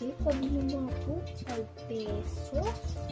convertir por 500 pesos